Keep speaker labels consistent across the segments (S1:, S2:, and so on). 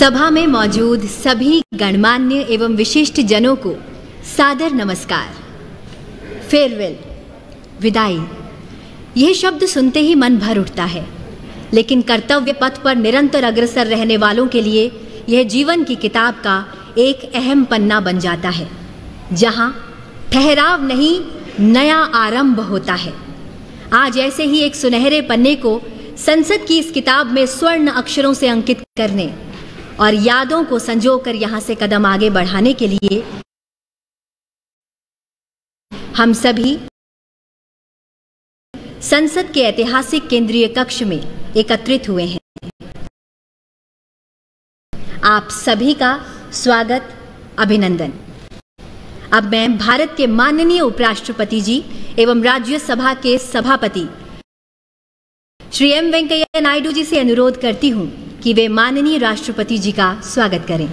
S1: सभा में मौजूद सभी गणमान्य एवं विशिष्ट जनों को सादर नमस्कार। फेयरवेल। विदाई। यह शब्द सुनते ही मन भर उठता है, लेकिन कर्तव्य पथ पर निरंतर अग्रसर रहने वालों के लिए यह जीवन की किताब का एक अहम पन्ना बन जाता है, जहाँ ठहराव नहीं, नया आरंभ होता है। आज ऐसे ही एक सुनहरे पन्ने को संसद की इस किताब में स्वर्ण अक्षरों से अंकित करने और यादों को संजोकर यहाँ से कदम आगे बढ़ाने के लिए हम सभी संसद के ऐतिहासिक केंद्रीय कक्ष में एकत्रित हुए हैं। आप सभी का स्वागत, अभिनंदन। अब मैं भारत के माननीय उपराष्ट्रपति जी एवं राज्यसभा के सभापति श्री एम वेंकैया नायडू जी से अनुरोध करती हूँ कि वे माननीय राष्ट्रपति जी का स्वागत करें।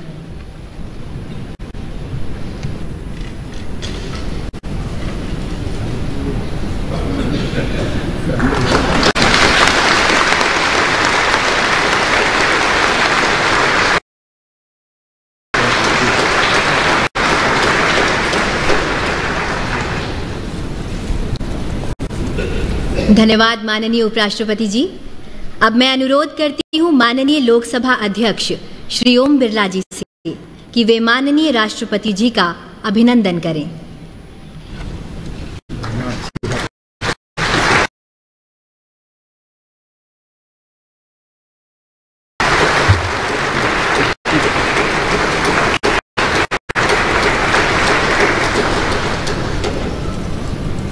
S1: धन्यवाद माननीय उपराष्ट्रपति जी। अब मैं अनुरोध करती हूँ माननीय लोकसभा अध्यक्ष श्री ओम बिरला जी से कि वे माननीय राष्ट्रपति जी का अभिनंदन करें।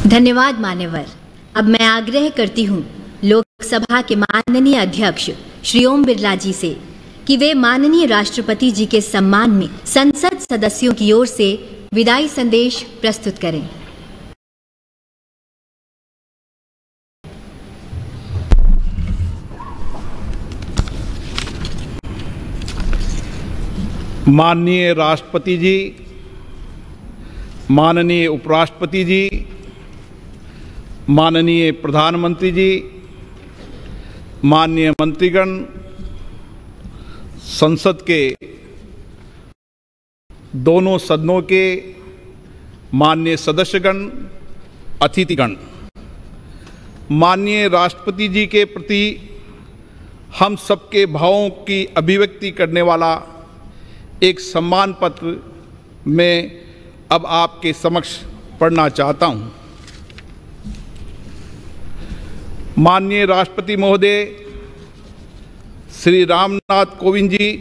S1: धन्यवाद मान्यवर। अब मैं आग्रह करती हूँ लोकसभा के माननीय अध्यक्ष श्री ओम बिरला जी से कि वे माननीय राष्ट्रपति जी के सम्मान में संसद सदस्यों की ओर से विदाई संदेश प्रस्तुत करें।
S2: माननीय राष्ट्रपति जी, माननीय उपराष्ट्रपति जी, माननीय प्रधानमंत्री जी माननीय मंत्रीगण, संसद के दोनों सदनों के माननीय सदस्यगण, अतिथिगण, माननीय राष्ट्रपति जी के प्रति हम सबके भावों की अभिव्यक्ति करने वाला एक सम्मान पत्र मैं अब आपके समक्ष पढ़ना चाहता हूँ। माननीय राष्ट्रपति महोदय, श्री रामनाथ कोविंद जी,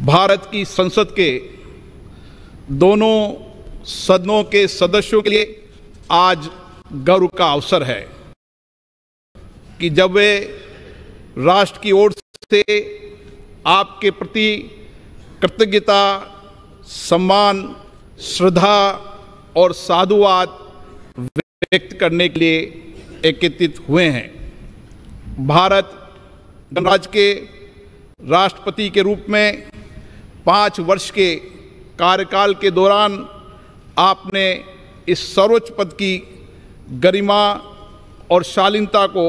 S2: भारत की संसद के दोनों सदनों के सदस्यों के लिए आज गर्व का अवसर है कि जब वे राष्ट्र की ओर से आपके प्रति कृतज्ञता, सम्मान, श्रद्धा और साधुवाद व्यक्त करने के लिए एकत्रित हुए हैं। भारत गणराज्य के राष्ट्रपति के रूप में पाँच वर्ष के कार्यकाल के दौरान आपने इस सर्वोच्च पद की गरिमा और शालीनता को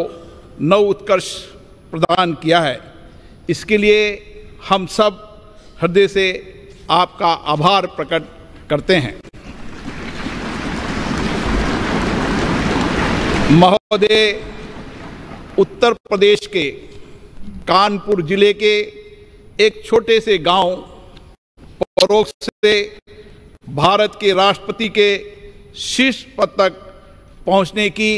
S2: नव उत्कर्ष प्रदान किया है। इसके लिए हम सब हृदय से आपका आभार प्रकट करते हैं। महोदय, उत्तर प्रदेश के कानपुर ज़िले के एक छोटे से गाँव, परोक्ष से भारत के राष्ट्रपति के शीर्ष पद तक पहुँचने की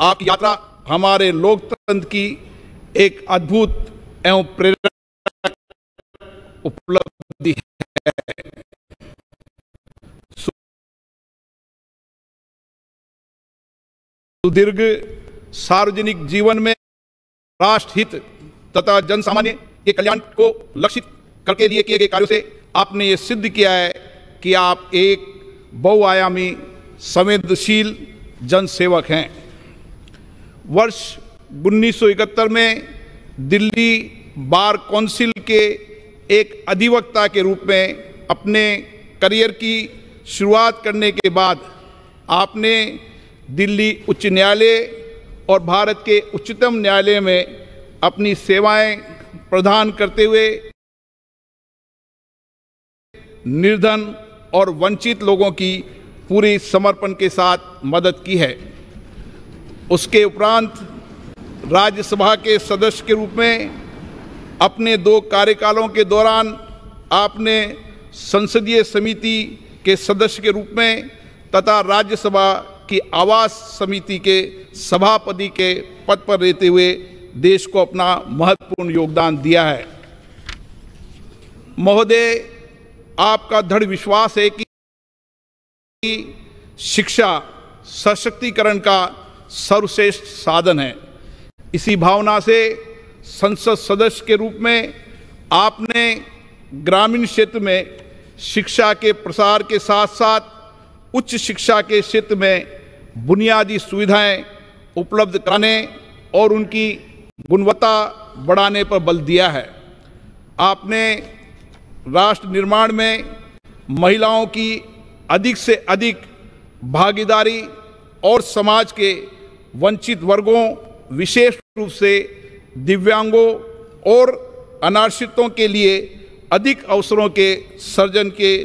S2: आप यात्रा हमारे लोकतंत्र की एक अद्भुत एवं प्रेरक उपलब्धि सुदीर्घ सार्वजनिक जीवन में राष्ट्र हित तथा जन सामान्य के कल्याण को लक्षित करके लिए किए गए कार्यों से आपने ये सिद्ध किया है कि आप एक बहुआयामी, संवेदनशील जनसेवक हैं। वर्ष 1971 में दिल्ली बार काउंसिल के एक अधिवक्ता के रूप में अपने करियर की शुरुआत करने के बाद आपने दिल्ली उच्च न्यायालय और भारत के उच्चतम न्यायालय में अपनी सेवाएँ प्रदान करते हुए निर्धन और वंचित लोगों की पूरी समर्पण के साथ मदद की है। उसके उपरांत राज्यसभा के सदस्य के रूप में अपने दो कार्यकालों के दौरान आपने संसदीय समिति के सदस्य के रूप में तथा राज्यसभा की आवास समिति के सभापति के पद पर रहते हुए देश को अपना महत्वपूर्ण योगदान दिया है। महोदय, आपका दृढ़ विश्वास है कि शिक्षा सशक्तिकरण का सर्वश्रेष्ठ साधन है। इसी भावना से संसद सदस्य के रूप में आपने ग्रामीण क्षेत्र में शिक्षा के प्रसार के साथ साथ उच्च शिक्षा के क्षेत्र में बुनियादी सुविधाएँ उपलब्ध कराने और उनकी गुणवत्ता बढ़ाने पर बल दिया है। आपने राष्ट्र निर्माण में महिलाओं की अधिक से अधिक भागीदारी और समाज के वंचित वर्गों, विशेष रूप से दिव्यांगों और अनारक्षितों के लिए अधिक अवसरों के सर्जन के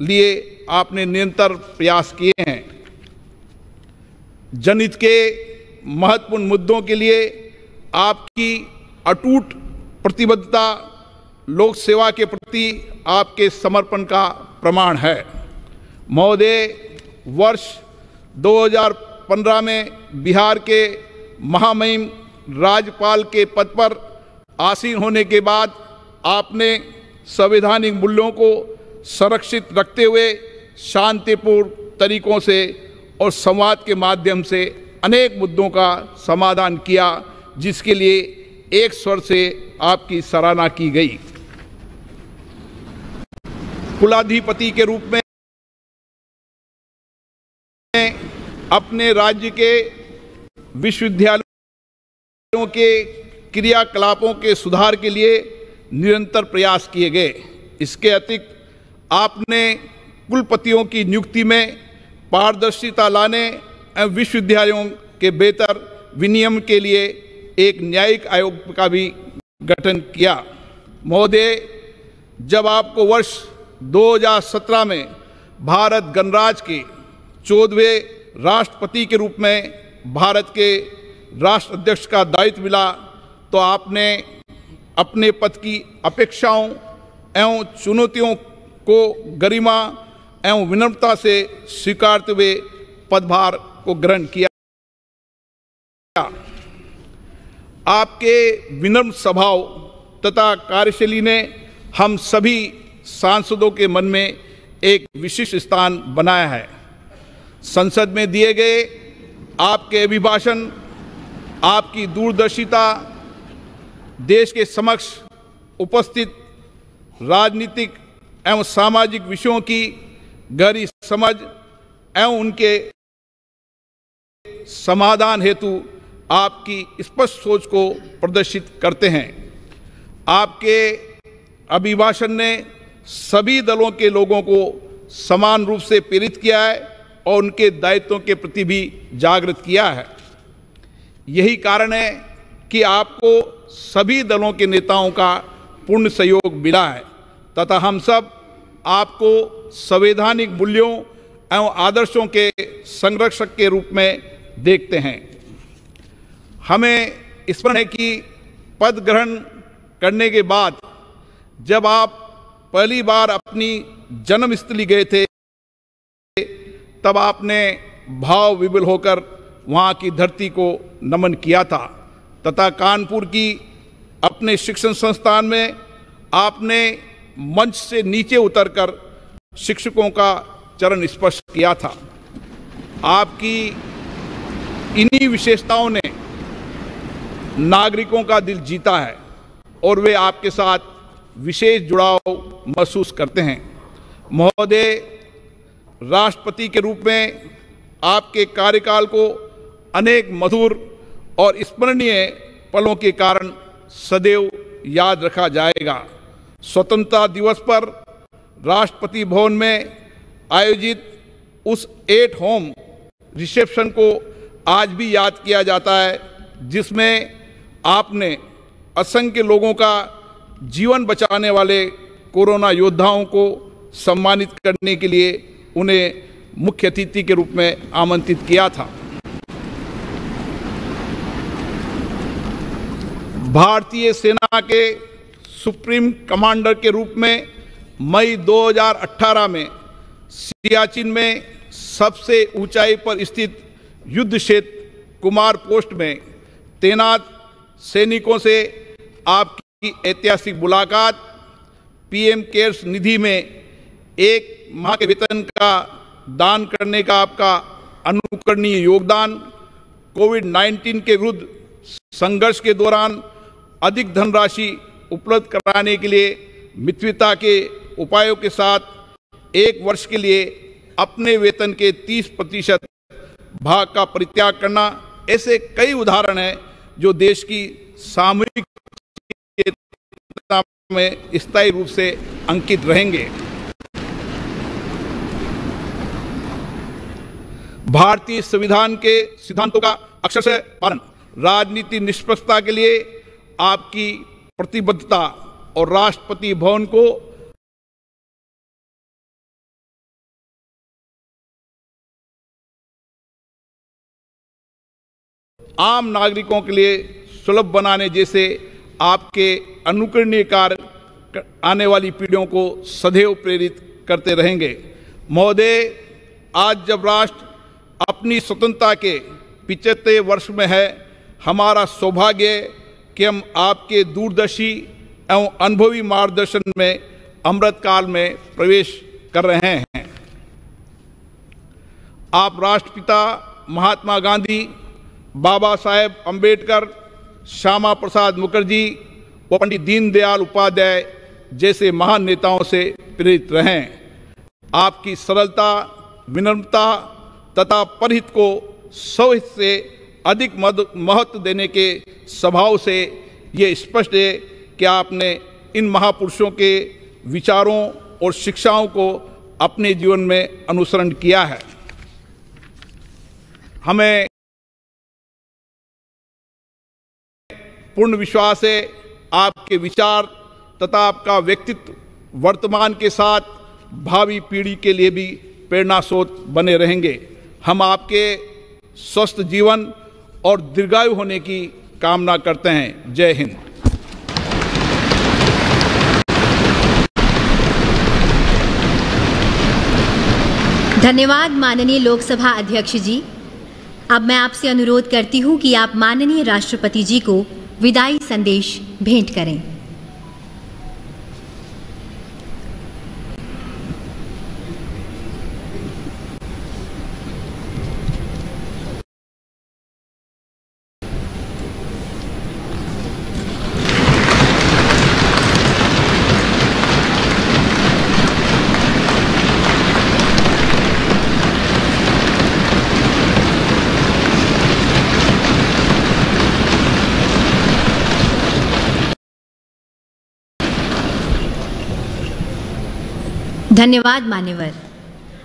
S2: लिए आपने निरंतर प्रयास किए हैं। जनहित के महत्वपूर्ण मुद्दों के लिए आपकी अटूट प्रतिबद्धता लोक सेवा के प्रति आपके समर्पण का प्रमाण है। महोदय, वर्ष 2015 में बिहार के महामहिम राज्यपाल के पद पर आसीन होने के बाद आपने संवैधानिक मूल्यों को संरक्षित रखते हुए शांतिपूर्ण तरीकों से और संवाद के माध्यम से अनेक मुद्दों का समाधान किया, जिसके लिए एक स्वर से आपकी सराहना की गई। कुलाधिपति के रूप में अपने राज्य के विश्वविद्यालयों के क्रियाकलापों के सुधार के लिए निरंतर प्रयास किए गए। इसके अतिरिक्त आपने कुलपतियों की नियुक्ति में पारदर्शिता लाने एवं विश्वविद्यालयों के बेहतर विनियम के लिए एक न्यायिक आयोग का भी गठन किया। महोदय, जब आपको वर्ष 2017 में भारत गणराज्य के चौदहवें राष्ट्रपति के रूप में भारत के राष्ट्र अध्यक्ष का दायित्व मिला तो आपने अपने पद की अपेक्षाओं एवं चुनौतियों को गरिमा एवं विनम्रता से स्वीकारते हुए पदभार को ग्रहण किया। आपके विनम्र स्वभाव तथा कार्यशैली ने हम सभी सांसदों के मन में एक विशिष्ट स्थान बनाया है। संसद में दिए गए आपके अभिभाषण, आपकी दूरदर्शिता, देश के समक्ष उपस्थित राजनीतिक एवं सामाजिक विषयों की गहरी समझ एवं उनके समाधान हेतु आपकी स्पष्ट सोच को प्रदर्शित करते हैं। आपके अभिभाषण ने सभी दलों के लोगों को समान रूप से प्रेरित किया है और उनके दायित्वों के प्रति भी जागृत किया है। यही कारण है कि आपको सभी दलों के नेताओं का पूर्ण सहयोग मिला है। तथा हम सब आपको संवैधानिक मूल्यों एवं आदर्शों के संरक्षक के रूप में देखते हैं। हमें स्मरण है कि पद ग्रहण करने के बाद जब आप पहली बार अपनी जन्मस्थली गए थे, तब आपने भाव विबल होकर वहाँ की धरती को नमन किया था। तथा कानपुर की अपने शिक्षण संस्थान में आपने मंच से नीचे उतरकर शिक्षकों का चरण स्पर्श किया था। आपकी इन्हीं विशेषताओं ने नागरिकों का दिल जीता है और वे आपके साथ विशेष जुड़ाव महसूस करते हैं। महोदय, राष्ट्रपति के रूप में आपके कार्यकाल को अनेक मधुर और स्मरणीय पलों के कारण सदैव याद रखा जाएगा। स्वतंत्रता दिवस पर राष्ट्रपति भवन में आयोजित उस एट होम रिसेप्शन को आज भी याद किया जाता है, जिसमें आपने असंख्य लोगों का जीवन बचाने वाले कोरोना योद्धाओं को सम्मानित करने के लिए उन्हें मुख्य अतिथि के रूप में आमंत्रित किया था। भारतीय सेना के सुप्रीम कमांडर के रूप में मई 2018 में सियाचिन में सबसे ऊंचाई पर स्थित युद्ध क्षेत्र कुमार पोस्ट में तैनात सैनिकों से आपकी ऐतिहासिक मुलाकात, पीएम केयर्स निधि में एक माह के वेतन का दान करने का आपका अनुकरणीय योगदान, कोविड 19 के विरुद्ध संघर्ष के दौरान अधिक धनराशि उपलब्ध कराने के लिए मित्रता के उपायों के साथ एक वर्ष के लिए अपने वेतन के 30 प्रतिशत भाग का परित्याग करना ऐसे कई उदाहरण हैं जो देश की सामूहिक में स्थायी रूप से अंकित रहेंगे। भारतीय संविधान के सिद्धांतों का अक्षर से पालन, राजनीति निष्पक्षता के लिए आपकी प्रतिबद्धता और राष्ट्रपति भवन को आम नागरिकों के लिए सुलभ बनाने जैसे आपके अनुकरणीय कार्य आने वाली पीढ़ियों को सदैव प्रेरित करते रहेंगे। महोदय, आज जब राष्ट्र अपनी स्वतंत्रता के पिछहत्तर वर्ष में है, हमारा सौभाग्य कि हम आपके दूरदर्शी एवं अनुभवी मार्गदर्शन में अमृत काल में प्रवेश कर रहे हैं। आप राष्ट्रपिता महात्मा गांधी, बाबा साहेब अंबेडकर, श्यामा प्रसाद मुखर्जी व पंडित दीनदयाल उपाध्याय जैसे महान नेताओं से प्रेरित रहें। आपकी सरलता, विनम्रता तथा परहित को सौहित से अधिक महत्व देने के स्वभाव से ये स्पष्ट है कि आपने इन महापुरुषों के विचारों और शिक्षाओं को अपने जीवन में अनुसरण किया है। हमें पूर्ण विश्वास है, आपके विचार तथा आपका व्यक्तित्व वर्तमान के साथ भावी पीढ़ी के लिए भी प्रेरणा स्रोत बने रहेंगे। हम आपके स्वस्थ जीवन और दीर्घायु होने की कामना करते हैं। जय हिंद।
S1: धन्यवाद माननीय लोकसभा अध्यक्ष जी। अब मैं आपसे अनुरोध करती हूँ कि आप माननीय राष्ट्रपति जी को विदाई संदेश भेंट करें। धन्यवाद, मान्यवर।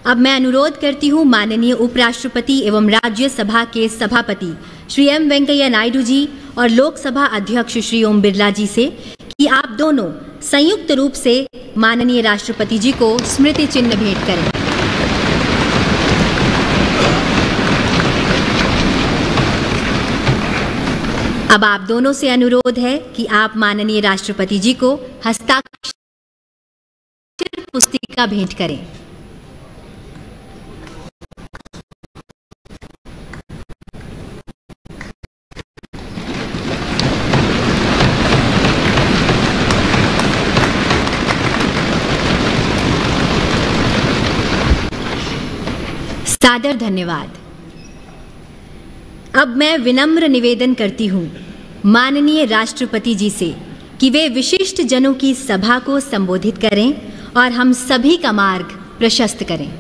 S1: अब मैं अनुरोध करती हूँ माननीय उपराष्ट्रपति एवं राज्यसभा के सभापति श्री एम वेंकैया नायडू जी और लोकसभा अध्यक्ष श्री ओम बिरला जी से कि आप दोनों संयुक्त रूप से माननीय राष्ट्रपति जी को स्मृति चिन्ह भेंट करें। अब आप दोनों से अनुरोध है कि आप माननीय राष्ट्रपति जी को हस्ताक्षर पुस्तिका भेंट करें। सादर, धन्यवाद। अब मैं विनम्र निवेदन करती हूँ माननीय राष्ट्रपति जी से कि वे विशिष्ट जनों की सभा को संबोधित करें और हम सभी का मार्ग प्रशस्त करें।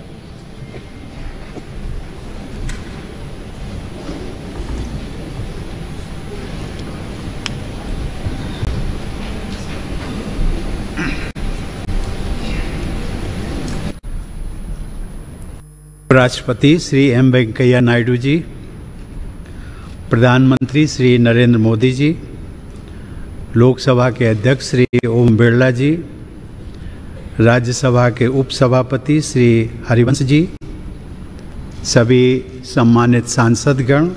S3: राष्ट्रपति श्री एम वेंकैया नायडू जी, प्रधानमंत्री श्री नरेंद्र मोदी जी, लोकसभा के अध्यक्ष श्री ओम बिरला जी राज्यसभा के उपसभापति श्री हरिवंश जी, सभी सम्मानित सांसदगण,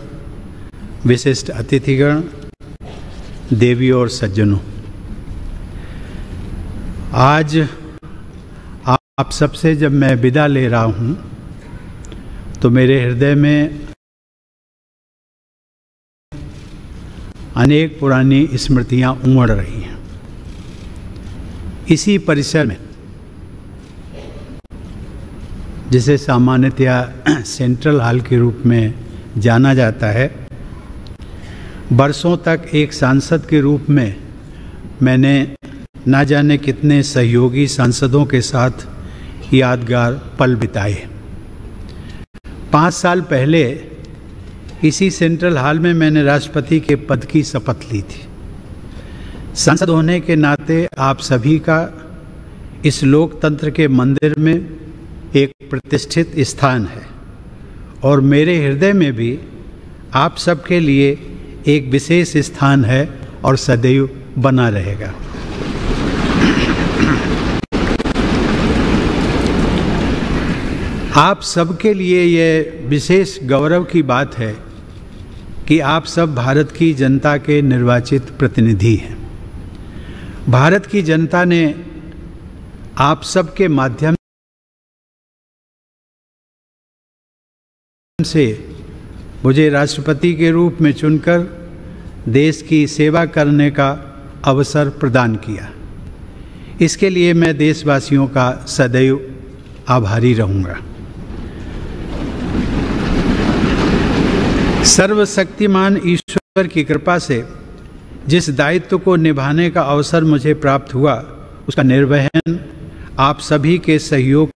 S3: विशिष्ट अतिथिगण, देवी और सज्जनों, आज आप सबसे जब मैं विदा ले रहा हूँ तो मेरे हृदय में अनेक पुरानी स्मृतियाँ उमड़ रही हैं। इसी परिसर में जिसे सामान्यतया सेंट्रल हॉल के रूप में जाना जाता है। बरसों तक एक सांसद के रूप में मैंने ना जाने कितने सहयोगी सांसदों के साथ यादगार पल बिताए। पाँच साल पहले इसी सेंट्रल हॉल में मैंने राष्ट्रपति के पद की शपथ ली थी। सांसद होने के नाते आप सभी का इस लोकतंत्र के मंदिर में एक प्रतिष्ठित स्थान है। और मेरे हृदय में भी आप सबके लिए एक विशेष स्थान है और सदैव बना रहेगा। आप सबके लिए यह विशेष गौरव की बात है कि आप सब भारत की जनता के निर्वाचित प्रतिनिधि हैं। भारत की जनता ने आप सबके माध्यम से मुझे राष्ट्रपति के रूप में चुनकर देश की सेवा करने का अवसर प्रदान किया। इसके लिए मैं देशवासियों का सदैव आभारी रहूँगा। सर्वशक्तिमान ईश्वर की कृपा से जिस दायित्व को निभाने का अवसर मुझे प्राप्त हुआ, उसका निर्वहन आप सभी के सहयोग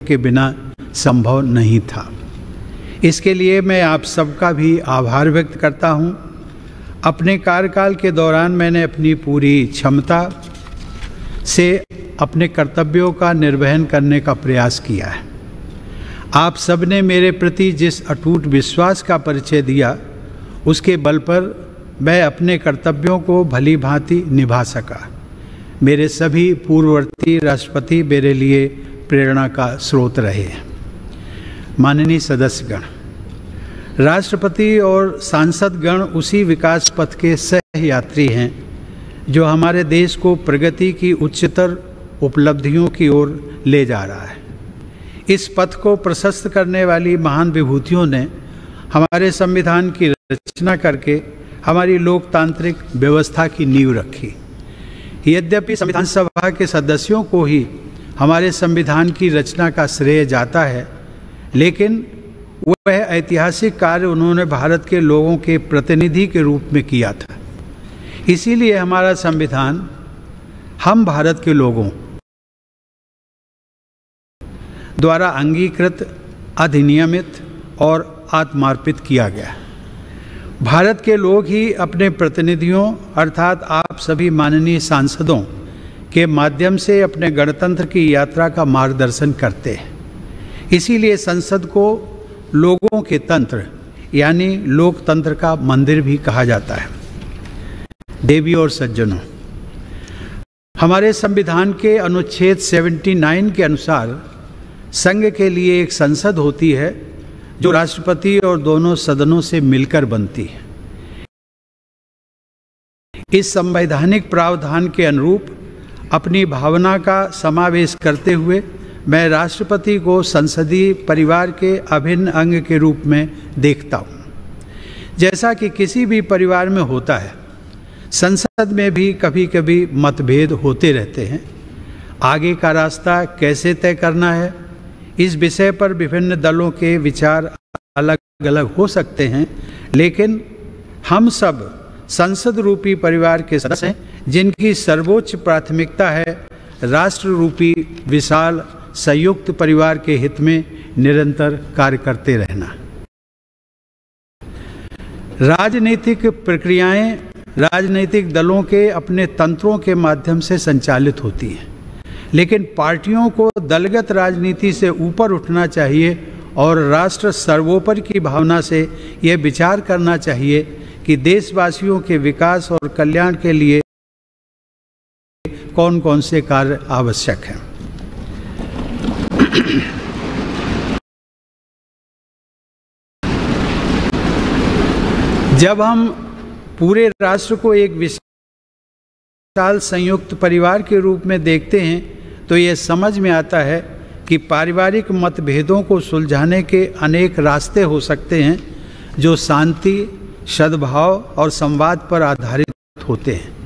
S3: के बिना संभव नहीं था। इसके लिए मैं आप सबका भी आभार व्यक्त करता हूँ। अपने कार्यकाल के दौरान मैंने अपनी पूरी क्षमता से अपने कर्तव्यों का निर्वहन करने का प्रयास किया है। आप सबने मेरे प्रति जिस अटूट विश्वास का परिचय दिया, उसके बल पर मैं अपने कर्तव्यों को भली भांति निभा सका। मेरे सभी पूर्ववर्ती राष्ट्रपति मेरे लिए प्रेरणा का स्रोत रहे माननीय सदस्यगण, राष्ट्रपति और सांसदगण उसी विकास पथ के सह यात्री हैं जो हमारे देश को प्रगति की उच्चतर उपलब्धियों की ओर ले जा रहा है। इस पथ को प्रशस्त करने वाली महान विभूतियों ने हमारे संविधान की रचना करके हमारी लोकतांत्रिक व्यवस्था की नींव रखी। यद्यपि संविधान सभा के सदस्यों को ही हमारे संविधान की रचना का श्रेय जाता है, लेकिन वह ऐतिहासिक कार्य उन्होंने भारत के लोगों के प्रतिनिधि के रूप में किया था। इसीलिए हमारा संविधान, हम भारत के लोगों द्वारा अंगीकृत, अधिनियमित और आत्मार्पित किया गया। भारत के लोग ही अपने प्रतिनिधियों, अर्थात आप सभी माननीय सांसदों के माध्यम से अपने गणतंत्र की यात्रा का मार्गदर्शन करते हैं। इसीलिए संसद को लोगों के तंत्र, यानी लोकतंत्र का मंदिर भी कहा जाता है। देवी और सज्जनों, हमारे संविधान के अनुच्छेद 79 के अनुसार संघ के लिए एक संसद होती है, जो राष्ट्रपति और दोनों सदनों से मिलकर बनती है। इस संवैधानिक प्रावधान के अनुरूप अपनी भावना का समावेश करते हुए मैं राष्ट्रपति को संसदीय परिवार के अभिन्न अंग के रूप में देखता हूँ। जैसा कि किसी भी परिवार में होता है, संसद में भी कभी कभी मतभेद होते रहते हैं। आगे का रास्ता कैसे तय करना है, इस विषय पर विभिन्न दलों के विचार अलग अलग हो सकते हैं, लेकिन हम सब संसद रूपी परिवार के सदस्य हैं, जिनकी सर्वोच्च प्राथमिकता है राष्ट्र रूपी विशाल, संयुक्त परिवार के हित में निरंतर कार्य करते रहना। राजनीतिक प्रक्रियाएँ राजनीतिक दलों के अपने तंत्रों के माध्यम से संचालित होती हैं, लेकिन पार्टियों को दलगत राजनीति से ऊपर उठना चाहिए और राष्ट्र सर्वोपरि की भावना से यह विचार करना चाहिए कि देशवासियों के विकास और कल्याण के लिए कौन कौन से कार्य आवश्यक हैं? जब हम पूरे राष्ट्र को एक विशाल संयुक्त परिवार के रूप में देखते हैं तो यह समझ में आता है कि पारिवारिक मतभेदों को सुलझाने के अनेक रास्ते हो सकते हैं, जो शांति सद्भाव और संवाद पर आधारित होते हैं।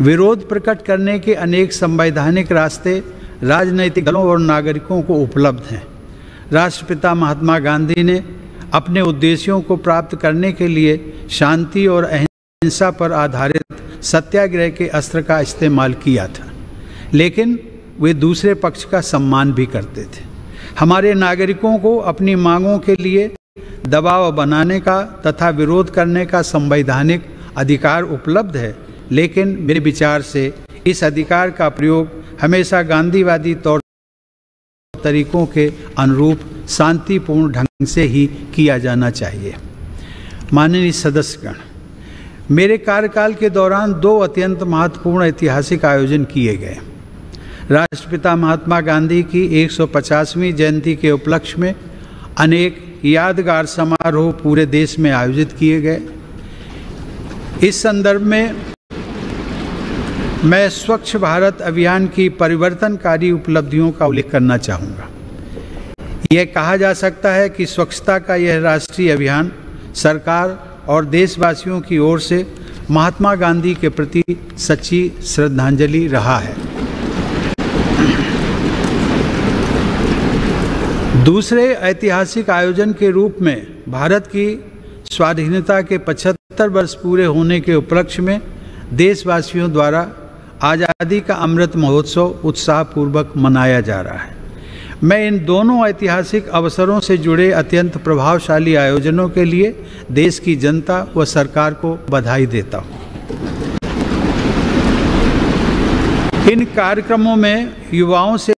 S3: विरोध प्रकट करने के अनेक संवैधानिक रास्ते राजनैतिक दलों और नागरिकों को उपलब्ध हैं। राष्ट्रपिता महात्मा गांधी ने अपने उद्देश्यों को प्राप्त करने के लिए शांति और अहिंसा पर आधारित सत्याग्रह के अस्त्र का इस्तेमाल किया था। लेकिन वे दूसरे पक्ष का सम्मान भी करते थे। हमारे नागरिकों को अपनी मांगों के लिए दबाव बनाने का तथा विरोध करने का संवैधानिक अधिकार उपलब्ध है। लेकिन मेरे विचार से इस अधिकार का प्रयोग हमेशा गांधीवादी तौर तरीकों के अनुरूप शांतिपूर्ण ढंग से ही किया जाना चाहिए। माननीय सदस्यगण, मेरे कार्यकाल के दौरान दो अत्यंत महत्वपूर्ण ऐतिहासिक आयोजन किए गए। राष्ट्रपिता महात्मा गांधी की 150वीं जयंती के उपलक्ष्य में अनेक यादगार समारोह पूरे देश में आयोजित किए गए। इस संदर्भ में मैं स्वच्छ भारत अभियान की परिवर्तनकारी उपलब्धियों का उल्लेख करना चाहूँगा। यह कहा जा सकता है कि स्वच्छता का यह राष्ट्रीय अभियान सरकार और देशवासियों की ओर से महात्मा गांधी के प्रति सच्ची श्रद्धांजलि रहा है। दूसरे ऐतिहासिक आयोजन के रूप में भारत की स्वाधीनता के 75 वर्ष पूरे होने के उपलक्ष्य में देशवासियों द्वारा आज़ादी का अमृत महोत्सव उत्साहपूर्वक मनाया जा रहा है। मैं इन दोनों ऐतिहासिक अवसरों से जुड़े अत्यंत प्रभावशाली आयोजनों के लिए देश की जनता व सरकार को बधाई देता हूँ। इन कार्यक्रमों में युवाओं से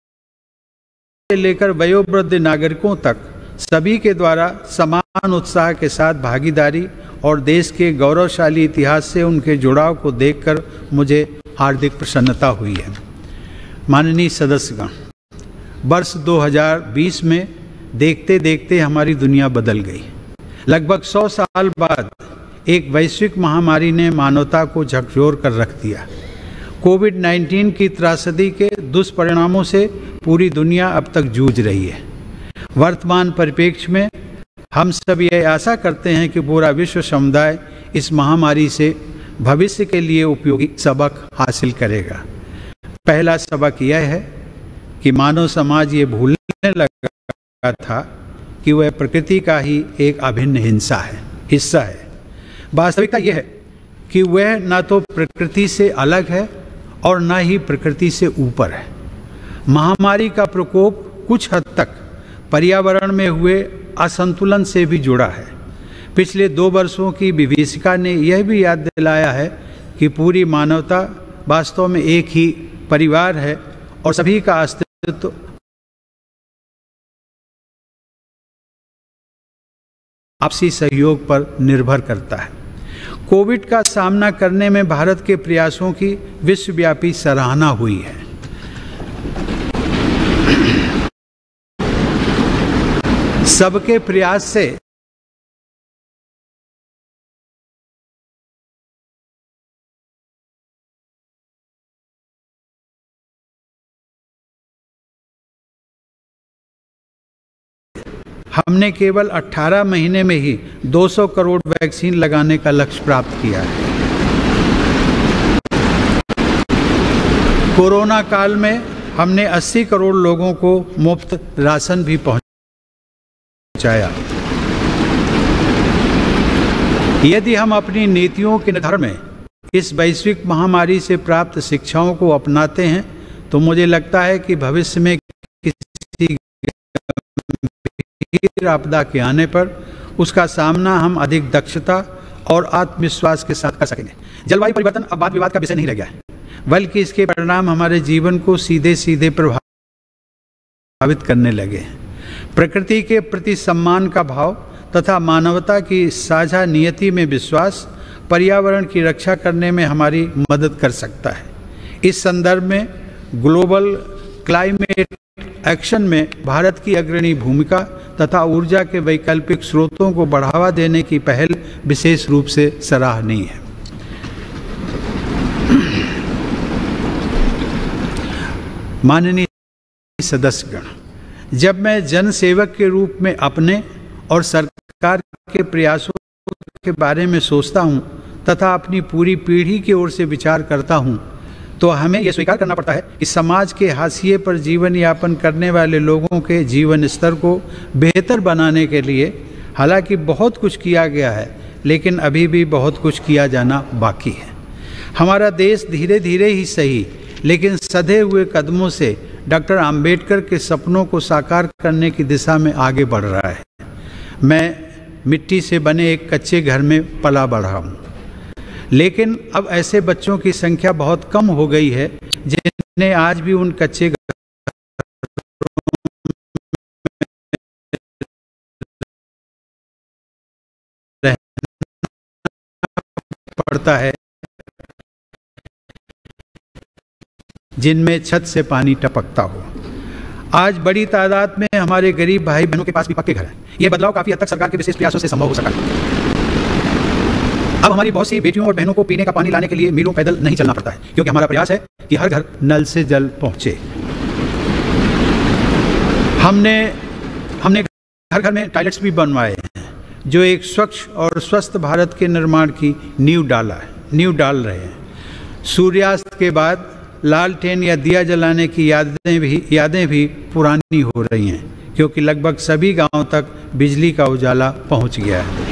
S3: लेकर वयोवृद्ध नागरिकों तक सभी के द्वारा समान उत्साह के साथ भागीदारी और देश के गौरवशाली इतिहास से उनके जुड़ाव को देखकर मुझे हार्दिक प्रसन्नता हुई है। माननीय सदस्यगण, वर्ष 2020 में देखते देखते हमारी दुनिया बदल गई। लगभग 100 साल बाद एक वैश्विक महामारी ने मानवता को झकझोर कर रख दिया। कोविड 19 की त्रासदी के दुष्परिणामों से पूरी दुनिया अब तक जूझ रही है। वर्तमान परिप्रेक्ष्य में हम सब ये आशा करते हैं कि पूरा विश्व समुदाय इस महामारी से भविष्य के लिए उपयोगी सबक हासिल करेगा। पहला सबक यह है कि मानव समाज ये भूलने लगा था कि वह प्रकृति का ही एक अभिन्न हिंसा है, हिस्सा है। वास्तविकता यह है कि वह न तो प्रकृति से अलग है और न ही प्रकृति से ऊपर है। महामारी का प्रकोप कुछ हद तक पर्यावरण में हुए असंतुलन से भी जुड़ा है। पिछले दो वर्षों की विभीषिका ने यह भी याद दिलाया है कि पूरी मानवता वास्तव में एक ही परिवार है और सभी का अस्तित्व आपसी सहयोग पर निर्भर करता है। कोविड का सामना करने में भारत के प्रयासों की विश्वव्यापी सराहना हुई है। सबके प्रयास से हमने केवल 18 महीने में ही 200 करोड़ वैक्सीन लगाने का लक्ष्य प्राप्त किया है। कोरोना काल में हमने 80 करोड़ लोगों को मुफ़्त राशन भी पहुँचाया। यदि हम अपनी नीतियों के निर्धारण में इस वैश्विक महामारी से प्राप्त शिक्षाओं को अपनाते हैं तो मुझे लगता है कि भविष्य में किसी आपदा के आने पर उसका सामना हम अधिक दक्षता और आत्मविश्वास के साथ कर सकेंगे। जलवायु परिवर्तन अब वाद विवाद का विषय नहीं रह गया है। बल्कि इसके परिणाम हमारे जीवन को सीधे सीधे प्रभावित करने लगे प्रकृति के प्रति सम्मान का भाव तथा मानवता की साझा नियति में विश्वास पर्यावरण की रक्षा करने में हमारी मदद कर सकता है। इस संदर्भ में ग्लोबल क्लाइमेट एक्शन में भारत की अग्रणी भूमिका तथा ऊर्जा के वैकल्पिक स्रोतों को बढ़ावा देने की पहल विशेष रूप से सराहनीय है। माननीय सदस्यगण, जब मैं जन सेवक के रूप में अपने और सरकार के प्रयासों के बारे में सोचता हूँ तथा अपनी पूरी पीढ़ी की ओर से विचार करता हूँ तो हमें यह स्वीकार करना पड़ता है कि समाज के हाशिए पर जीवन यापन करने वाले लोगों के जीवन स्तर को बेहतर बनाने के लिए हालाँकि बहुत कुछ किया गया है, लेकिन अभी भी बहुत कुछ किया जाना बाकी है। हमारा देश धीरे धीरे ही सही लेकिन सधे हुए कदमों से डॉक्टर आम्बेडकर के सपनों को साकार करने की दिशा में आगे बढ़ रहा है। मैं मिट्टी से बने एक कच्चे घर में पला बढ़ा हूँ। लेकिन अब ऐसे बच्चों की संख्या बहुत कम हो गई है, जिन्हें आज भी उन कच्चे पड़ता है। जिनमें छत से पानी टपकता हो। आज बड़ी तादाद में हमारे गरीब भाई बहनों के पास भी पक्के घर हैं। यह बदलाव काफ़ी हद तक सरकार के विशेष प्रयासों से संभव हो सका अब हमारी बहुत सी बेटियों और बहनों को पीने का पानी लाने के लिए मीलों पैदल नहीं चलना पड़ता है, क्योंकि हमारा प्रयास है कि हर घर नल से जल पहुँचे। हमने हमने हर घर में टॉयलेट्स भी बनवाए हैं, जो एक स्वच्छ और स्वस्थ भारत के निर्माण की नींव डाला है, नींव डाल रहे हैं। सूर्यास्त के बाद लालटेन या दिया जलाने की यादें भी यादें भी पुरानी हो रही हैं, क्योंकि लगभग सभी गाँवों तक बिजली का उजाला पहुँच गया है।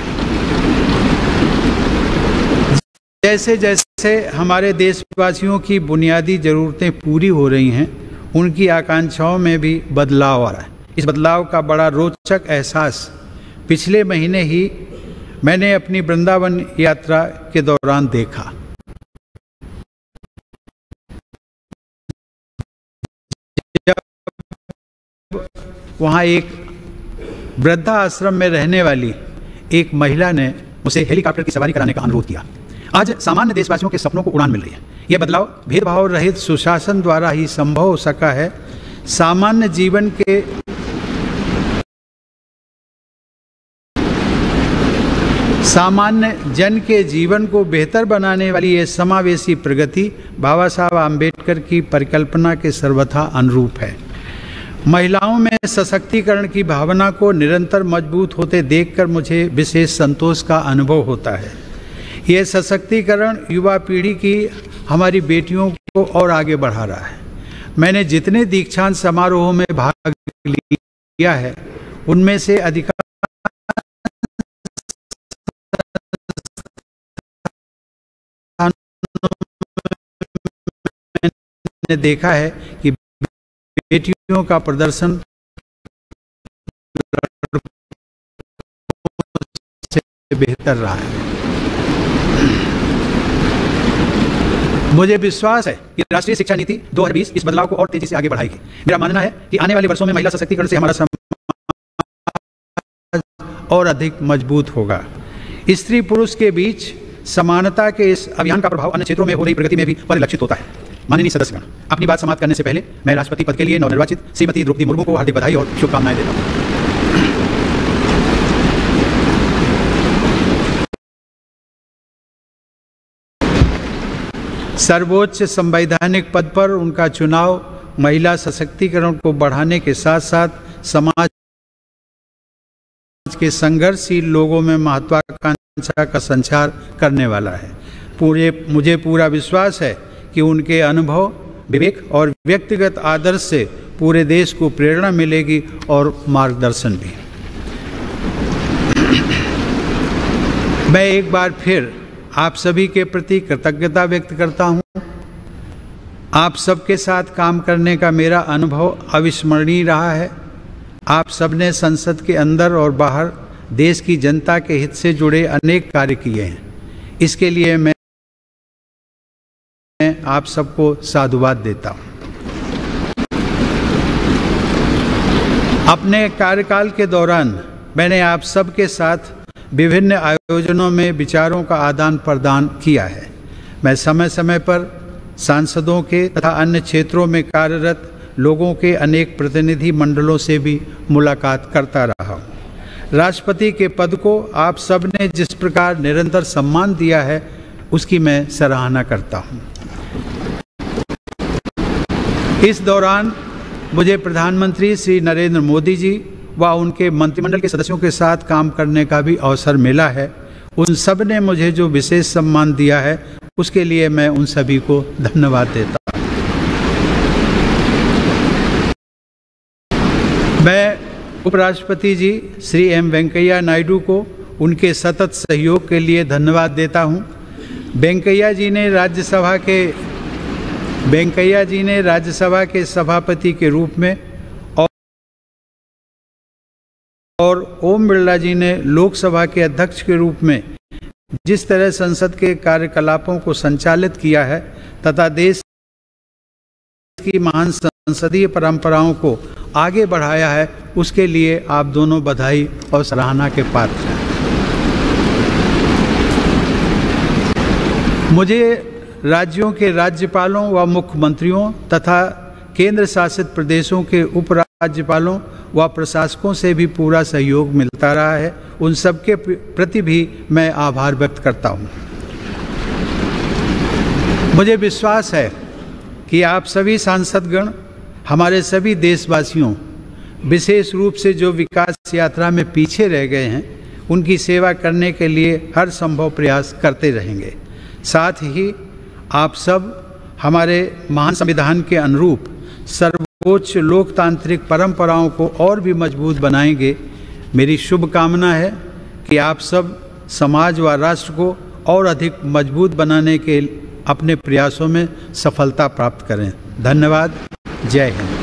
S3: जैसे जैसे हमारे देशवासियों की बुनियादी ज़रूरतें पूरी हो रही हैं, उनकी आकांक्षाओं में भी बदलाव आ रहा है। इस बदलाव का बड़ा रोचक एहसास, पिछले महीने ही मैंने अपनी वृंदावन यात्रा के दौरान देखा। वहाँ एक वृद्धा आश्रम में रहने वाली एक महिला ने उसे हेलीकॉप्टर की सवारी कराने का अनुरोध किया। आज सामान्य देशवासियों के सपनों को उड़ान मिल रही है। यह बदलाव भेदभाव रहित सुशासन द्वारा ही संभव हो सका है। सामान्य जीवन के सामान्य जन के जीवन को बेहतर बनाने वाली यह समावेशी प्रगति बाबा साहब आम्बेडकर की परिकल्पना के सर्वथा अनुरूप है। महिलाओं में सशक्तिकरण की भावना को निरंतर मज़बूत होते देखकर मुझे विशेष संतोष का अनुभव होता है। ये सशक्तिकरण युवा पीढ़ी की हमारी बेटियों को और आगे बढ़ा रहा है। मैंने जितने दीक्षांत समारोहों में भाग लिया है, उनमें से अधिकांश मैंने देखा है कि का प्रदर्शन। से बेहतर रहा है। मुझे विश्वास है कि राष्ट्रीय शिक्षा नीति 2020 इस बदलाव को और तेज़ी से आगे बढ़ाएगी। मेरा मानना है कि आने वाले वर्षों में महिला सशक्तिकरण से हमारा समाज और अधिक मज़बूत होगा। स्त्री पुरुष के बीच समानता के इस अभियान का प्रभाव अन्य क्षेत्रों में हो रही प्रगति में भी परिलक्षित होता है। माननीय सदस्यगण, अपनी बात समाप्त करने से पहले मैं राष्ट्रपति पद के लिए नवनिर्वाचित श्रीमती द्रौपदी मुर्मू को हार्दिक बधाई और शुभकामनाएँ देता हूँ। सर्वोच्च संवैधानिक पद पर उनका चुनाव महिला सशक्तिकरण को बढ़ाने के साथ साथ समाज के संघर्षशील लोगों में महत्वाकांक्षा का संचार करने वाला है। पूरे, मुझे पूरा विश्वास है कि उनके अनुभव, विवेक और व्यक्तिगत आदर्श से पूरे देश को प्रेरणा मिलेगी और मार्गदर्शन भी। मैं एक बार फिर आप सभी के प्रति कृतज्ञता व्यक्त करता हूँ। आप सबके साथ काम करने का मेरा अनुभव अविस्मरणीय रहा है। आप सबने संसद के अंदर और बाहर देश की जनता के हित से जुड़े अनेक कार्य किए हैं। इसके लिए मैं आप सबको साधुवाद देता हूँ। अपने कार्यकाल के दौरान मैंने आप सबके साथ विभिन्न आयोजनों में विचारों का आदान प्रदान किया है। मैं समय समय पर सांसदों के तथा अन्य क्षेत्रों में कार्यरत लोगों के अनेक प्रतिनिधि मंडलों से भी मुलाकात करता रहा हूँ। राष्ट्रपति के पद को आप सबने जिस प्रकार निरंतर सम्मान दिया है, उसकी मैं सराहना करता हूँ। इस दौरान मुझे प्रधानमंत्री श्री नरेंद्र मोदी जी व उनके मंत्रिमंडल के सदस्यों के साथ काम करने का भी अवसर मिला है उन सबने मुझे जो विशेष सम्मान दिया है, उसके लिए मैं उन सभी को धन्यवाद देता मैं उपराष्ट्रपति जी श्री एम वेंकैया नायडू को उनके सतत सहयोग के लिए धन्यवाद देता हूँ। वेंकैया जी ने राज्यसभा के वेंकैया जी ने राज्यसभा के सभापति के रूप में और ओम बिरला जी ने लोकसभा के अध्यक्ष के रूप में जिस तरह संसद के कार्यकलापों को संचालित किया है तथा देश की महान संसदीय परंपराओं को आगे बढ़ाया है, उसके लिए आप दोनों बधाई और सराहना के पात्र हैं। मुझे राज्यों के राज्यपालों व मुख्यमंत्रियों तथा केंद्र शासित प्रदेशों के उपराज्यपालों व प्रशासकों से भी पूरा सहयोग मिलता रहा है। उन सबके प्रति भी मैं आभार व्यक्त करता हूँ। मुझे विश्वास है कि आप सभी सांसदगण, हमारे सभी देशवासियों, विशेष रूप से जो विकास यात्रा में पीछे रह गए हैं, उनकी सेवा करने के लिए हर संभव प्रयास करते रहेंगे। साथ ही आप सब हमारे महान संविधान के अनुरूप सर्वोच्च लोकतांत्रिक परंपराओं को और भी मज़बूत बनाएँगे। मेरी शुभकामना है कि आप सब समाज व राष्ट्र को और अधिक मज़बूत बनाने के अपने प्रयासों में सफलता प्राप्त करें। धन्यवाद। जय हिंद।